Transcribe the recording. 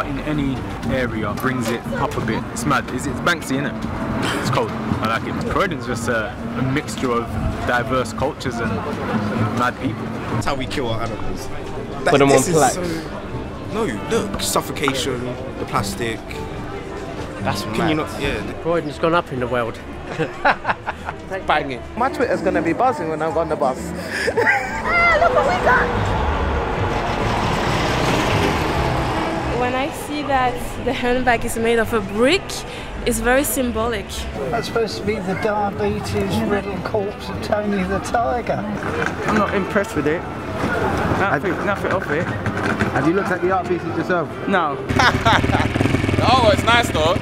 any area brings it up a bit. It's mad. It's, it's Banksy, it It's cold. I like it. Croydon's just a, a mixture of diverse cultures and, and mad people. That's how we kill our animals. Put them on this plaques. so- No, look, suffocation, the plastic. That's Can you not? Yeah. the- Croydon's gone up in the world. banging. My Twitter's gonna be buzzing when I'm on the bus. When I see that the handbag is made of a brick, it's very symbolic. That's supposed to be the diabetes riddled corpse of Tony the Tiger. I'm not impressed with it. Nothing, nothing of it. Have you looked at the art pieces yourself? No. Oh, it's nice though.